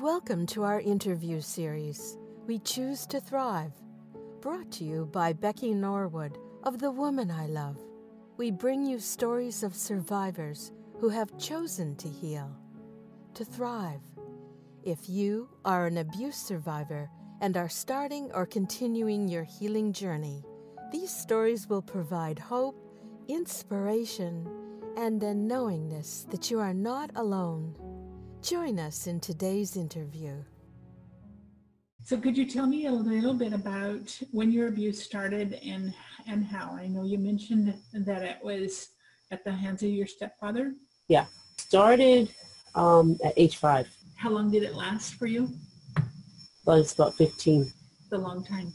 Welcome to our interview series, We Choose to Thrive, brought to you by Becky Norwood of The Woman I Love. We bring you stories of survivors who have chosen to heal, to thrive. If you are an abuse survivor and are starting or continuing your healing journey, these stories will provide hope, inspiration, and a knowingness that you are not alone. Join us in today's interview. So could you tell me a little bit about when your abuse started and and how? I know you mentioned that it was at the hands of your stepfather. Yeah, started um, at age five. How long did it last for you? Well, it's about 15. It's a long time.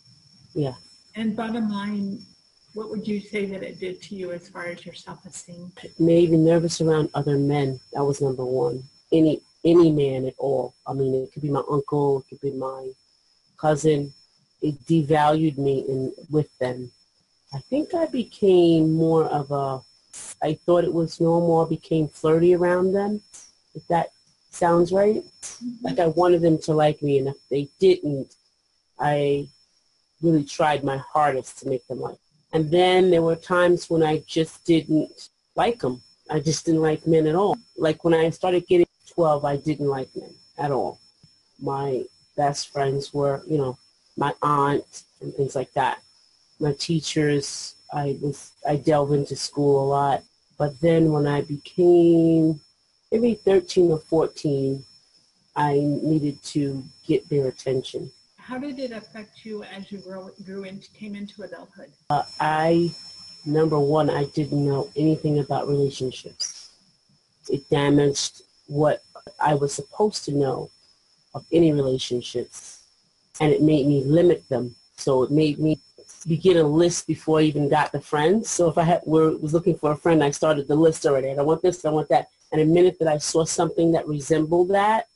Yeah. And bottom line, what would you say that it did to you as far as your self-esteem? It made me nervous around other men. That was number one. Any any man at all. I mean, it could be my uncle, it could be my cousin. It devalued me in with them. I think I became more of a, I thought it was normal. I became flirty around them, if that sounds right. Mm-hmm. Like I wanted them to like me, and if they didn't, I really tried my hardest to make them like. And then there were times when I just didn't like them. I just didn't like men at all. Like when I started getting 12, I didn't like men at all. My best friends were, you know, my aunt and things like that. My teachers, I was, I delved into school a lot. But then when I became maybe 13 or 14, I needed to get their attention. How did it affect you as you grew, grew into, came into adulthood? Uh, I, number one, I didn't know anything about relationships. It damaged what I was supposed to know of any relationships, and it made me limit them. So it made me begin a list before I even got the friends. So if I had, were, was looking for a friend, I started the list already. I want this, I want that. And the minute that I saw something that resembled that,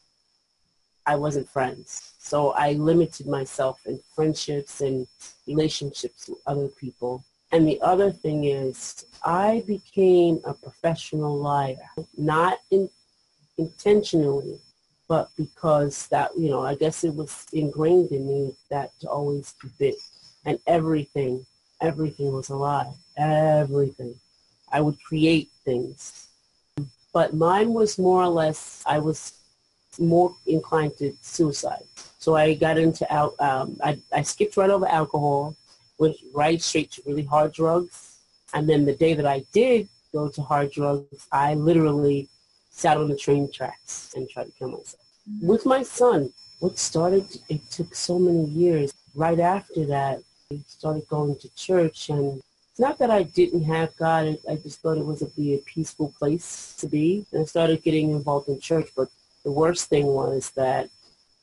I wasn't friends. So I limited myself in friendships and relationships with other people. And the other thing is I became a professional liar, not in intentionally, but because that, you know, I guess it was ingrained in me that to always keep it. And everything, everything was alive. Everything. I would create things. But mine was more or less, I was more inclined to suicide. So I got into, um, I, I skipped right over alcohol, went right straight to really hard drugs. And then the day that I did go to hard drugs, I literally sat on the train tracks and tried to kill myself. Mm-hmm. With my son, what started, it took so many years. Right after that, I started going to church and it's not that I didn't have God. I just thought it was a, be a peaceful place to be. And I started getting involved in church. But the worst thing was that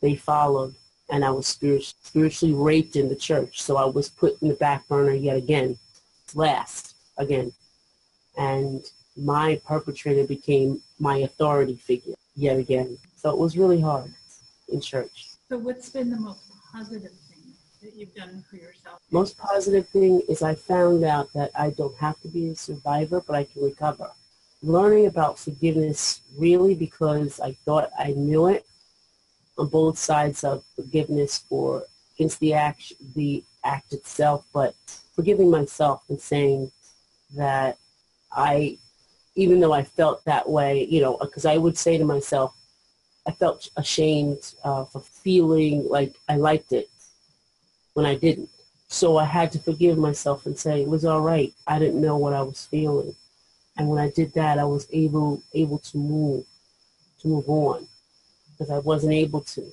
they followed and I was spiritually, spiritually raped in the church. So I was put in the back burner yet again, last again. And my perpetrator became my authority figure yet again. So it was really hard in church. So what's been the most positive thing that you've done for yourself? Most positive thing is I found out that I don't have to be a survivor, but I can recover. Learning about forgiveness really because I thought I knew it on both sides of forgiveness for against the act, the act itself, but forgiving myself and saying that I even though I felt that way, you know, because I would say to myself, I felt ashamed uh, for feeling like I liked it when I didn't. So I had to forgive myself and say it was all right. I didn't know what I was feeling. And when I did that, I was able able to move, to move on, because I wasn't able to.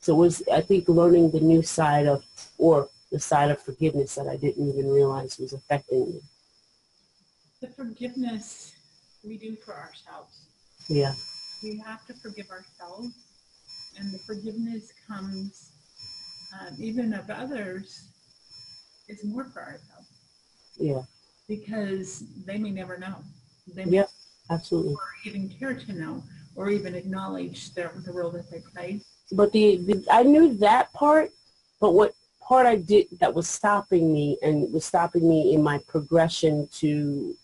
So it was, I think, learning the new side of, or the side of forgiveness that I didn't even realize was affecting me. The forgiveness we do for ourselves. Yeah. We have to forgive ourselves, and the forgiveness comes um, even of others. It's more for ourselves. Yeah. Because they may never know. They may yeah, absolutely. Or even care to know, or even acknowledge their, the role that they played. But the, the I knew that part, but what part I did that was stopping me and was stopping me in my progression to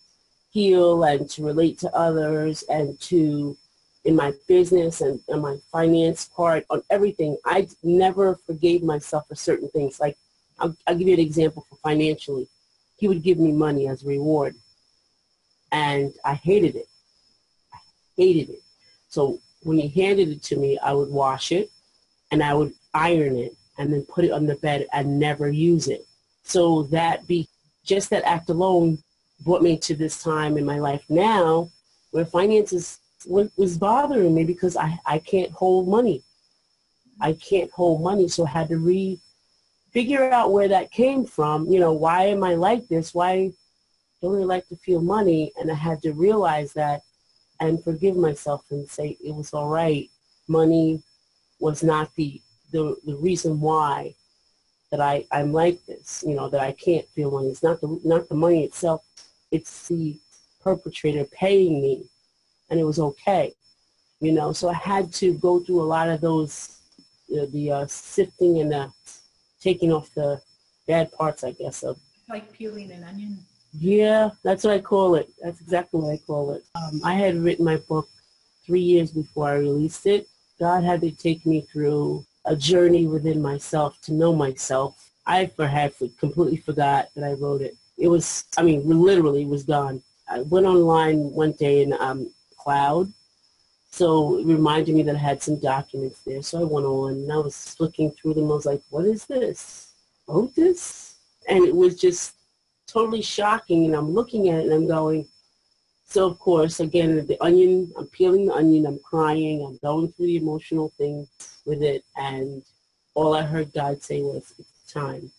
heal and to relate to others and to in my business and, and my finance part, on everything. I never forgave myself for certain things. Like, I'll, I'll give you an example for financially. He would give me money as a reward. And I hated it. I hated it. So when he handed it to me, I would wash it and I would iron it and then put it on the bed and never use it. So that be just that act alone brought me to this time in my life now where finances was bothering me because I, I can't hold money. I can't hold money. So I had to re figure out where that came from. You know, why am I like this? Why don't I like to feel money? And I had to realize that and forgive myself and say it was all right. Money was not the, the, the reason why that I, I'm like this, you know, that I can't feel money. It's not the, not the money itself. It's the perpetrator paying me and it was okay, you know. So I had to go through a lot of those, you know, the uh, sifting and the taking off the bad parts, I guess, of like peeling an onion. Yeah, that's what I call it. That's exactly what I call it. Um, I had written my book three years before I released it. God had to take me through a journey within myself to know myself. I for had completely forgot that I wrote it. It was, I mean, literally was gone. I went online one day and um, cloud. So it reminded me that I had some documents there. So I went on and I was looking through them. I was like, what is this? Otis? And it was just totally shocking. And I'm looking at it and I'm going, so of course, again, the onion, I'm peeling the onion, I'm crying, I'm going through the emotional thing with it. And all I heard God say was, it's time.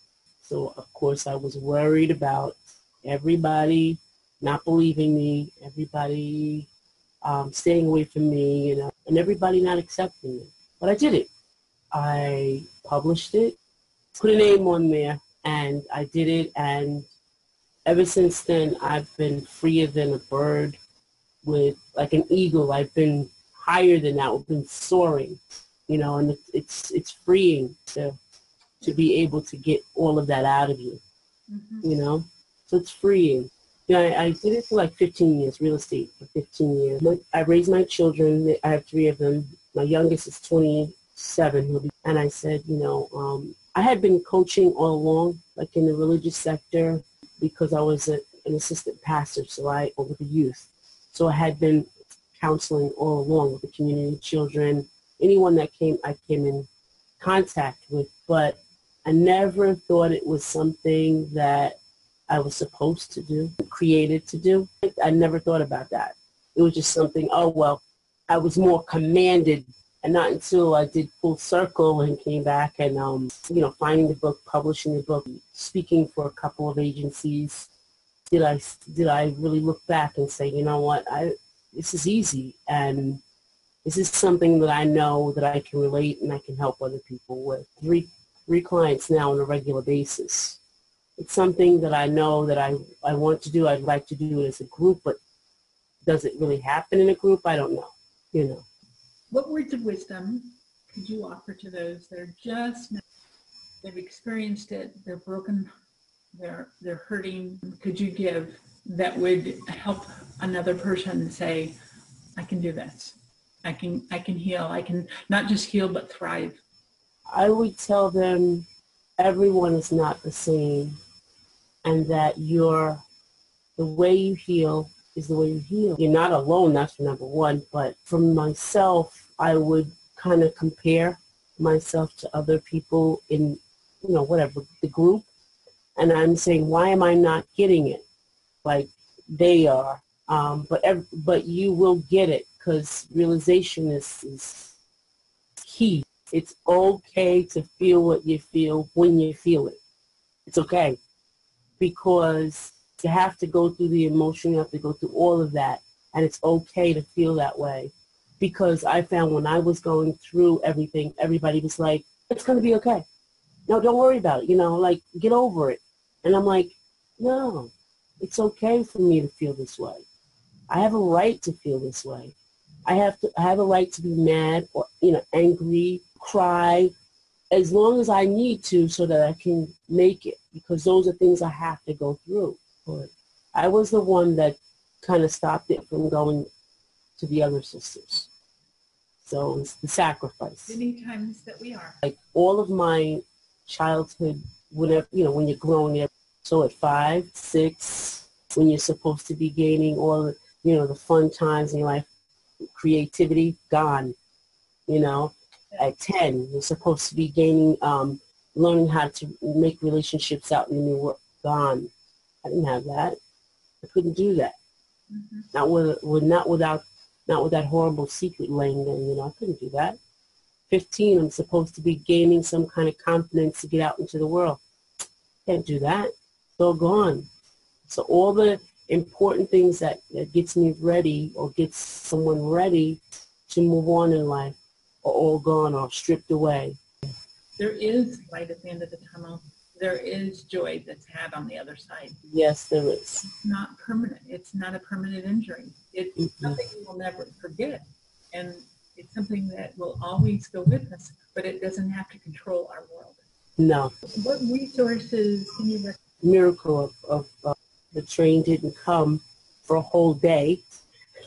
So of course I was worried about everybody not believing me, everybody um, staying away from me, you know, and everybody not accepting it. But I did it. I published it, put a name on there, and I did it. And ever since then, I've been freer than a bird with like an eagle. I've been higher than that. I've been soaring, you know, and it's it's, it's freeing to to be able to get all of that out of you, mm-hmm. you know. So it's freeing. Yeah, I, I, did it for like 15 years, real estate for 15 years. I raised my children. I have three of them. My youngest is 27. And I said, you know, um, I had been coaching all along, like in the religious sector, because I was a, an assistant pastor, so I, with the youth. So I had been counseling all along with the community, children, anyone that came, I came in contact with. But I never thought it was something that I was supposed to do, created to do. I never thought about that. It was just something, oh, well, I was more commanded and not until I did full circle and came back and, um, you know, finding the book, publishing the book, speaking for a couple of agencies, did I, did I really look back and say, you know what, I, this is easy and this is something that I know that I can relate and I can help other people with. Three, three clients now on a regular basis it's something that I know that I, I want to do. I'd like to do it as a group, but does it really happen in a group? I don't know, you know. What words of wisdom could you offer to those that are just, they've experienced it, they're broken, they're, they're hurting? Could you give that would help another person say, I can do this. I can, I can heal. I can not just heal, but thrive. I would tell them everyone is not the same and that your the way you heal is the way you heal. You're not alone, that's number one. But for myself, I would kind of compare myself to other people in, you know, whatever, the group. And I'm saying, why am I not getting it like they are? Um, but, every, but you will get it because realization is, is key. It's okay to feel what you feel when you feel it. It's okay because you have to go through the emotion, you have to go through all of that, and it's okay to feel that way. Because I found when I was going through everything, everybody was like, it's going to be okay. No, don't worry about it. You know, like, get over it. And I'm like, no, it's okay for me to feel this way. I have a right to feel this way. I have to I have a right to be mad or you know angry, cry, as long as I need to so that I can make it because those are things I have to go through. But I was the one that kind of stopped it from going to the other sisters. So it's the sacrifice. Many times that we are. Like all of my childhood, whenever, you know, when you're growing up, so at five, six, when you're supposed to be gaining all the, you know, the fun times in your life, creativity, gone. You know, at 10, you're supposed to be gaining, um, learning how to make relationships out in the new world, gone. I didn't have that. I couldn't do that. Mm-hmm. Not with, with, not without, not with that horrible secret laying there. You know, I couldn't do that. 15, I'm supposed to be gaining some kind of confidence to get out into the world. Can't do that. It's all gone. So all the important things that, that gets me ready or gets someone ready to move on in life are all gone or stripped away. There is light at the end of the tunnel there is joy that's had on the other side. Yes, there is. It's not permanent. It's not a permanent injury. It's mm-hmm. something we will never forget. And it's something that will always go with us, but it doesn't have to control our world. No. What resources can you recommend? Miracle of, of uh, the train didn't come for a whole day.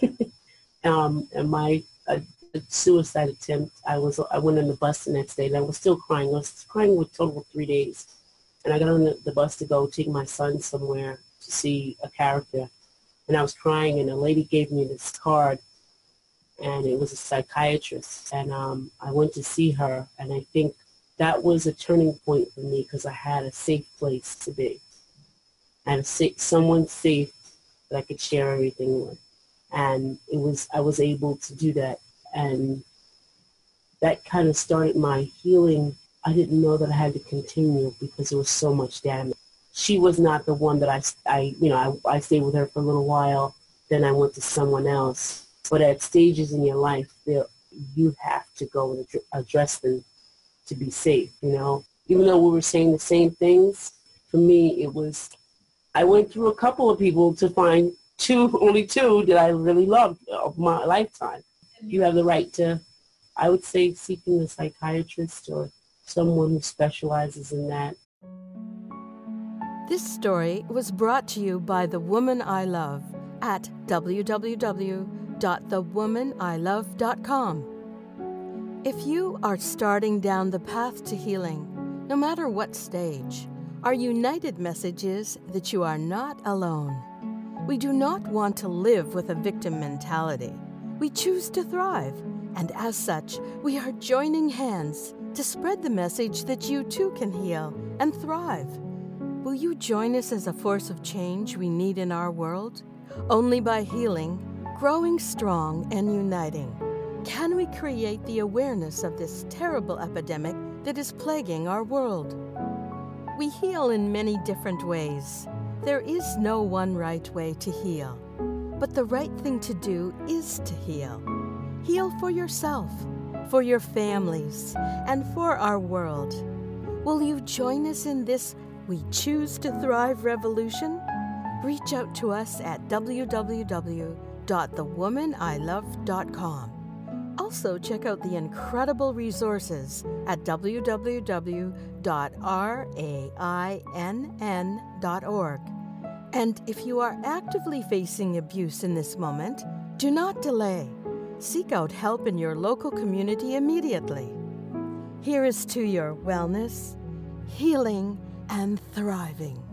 um, and my uh, suicide attempt, I was I went on the bus the next day and I was still crying. I was crying with total of three days and I got on the, bus to go take my son somewhere to see a character. And I was crying, and a lady gave me this card, and it was a psychiatrist. And um, I went to see her, and I think that was a turning point for me because I had a safe place to be. I had a safe, someone safe that I could share everything with. And it was I was able to do that, and that kind of started my healing I didn't know that I had to continue because there was so much damage. She was not the one that I, I you know, I, I stayed with her for a little while. Then I went to someone else. But at stages in your life, you have to go and address them to be safe, you know. Even though we were saying the same things, for me, it was, I went through a couple of people to find two, only two that I really loved of my lifetime. You have the right to, I would say, seeking a psychiatrist or someone who specializes in that. This story was brought to you by The Woman I Love at www.thewomanilove.com. If you are starting down the path to healing, no matter what stage, our united message is that you are not alone. We do not want to live with a victim mentality. We choose to thrive, and as such, we are joining hands to spread the message that you too can heal and thrive. Will you join us as a force of change we need in our world? Only by healing, growing strong, and uniting can we create the awareness of this terrible epidemic that is plaguing our world. We heal in many different ways. There is no one right way to heal, but the right thing to do is to heal. Heal for yourself for your families, and for our world. Will you join us in this We Choose to Thrive revolution? Reach out to us at www.thewomanilove.com. Also, check out the incredible resources at www.rainn.org. And if you are actively facing abuse in this moment, do not delay seek out help in your local community immediately. Here is to your wellness, healing, and thriving.